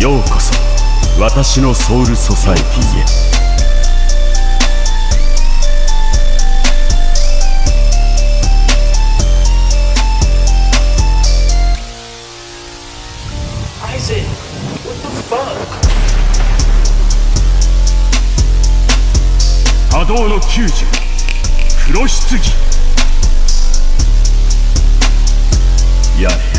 ようこそ。私のソウルソサエティへ。波動の90黒棺。やれ。